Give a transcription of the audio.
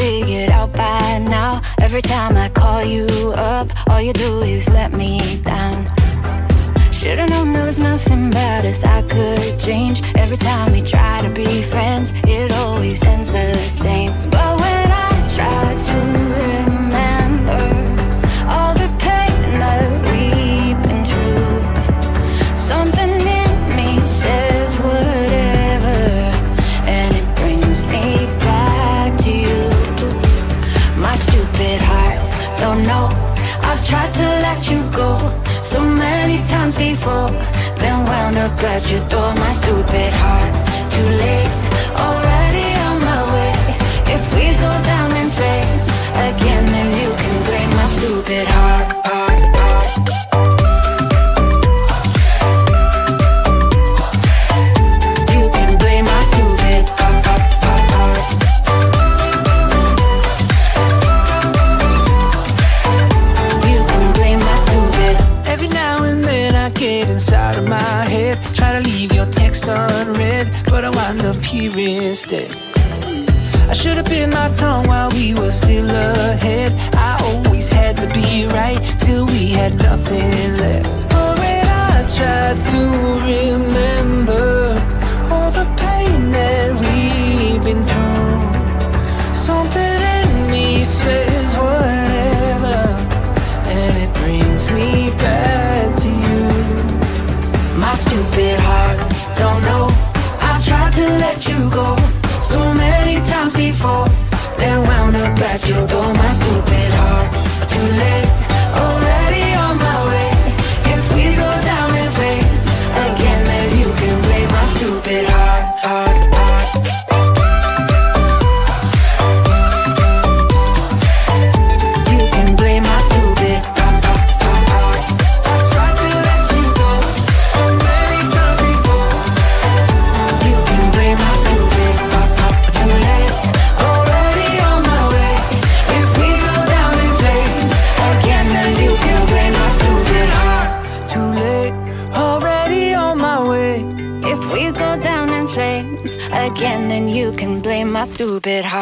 figured out by now. Every time I call you up, all you do is let me down. Should've known there was nothing about us I could change. Every time we try to be friends, it always ends the same. But tried to let you go so many times before. Then wound up at your door. My stupid heart, too late, text unread But I wind up here instead. I should have bit my tongue while we were still ahead. I always had to be right Till we had nothing left. But when I try to remember Then wound up at your door. My stupid heart, too late, we go down in flames again, and you can blame my stupid heart.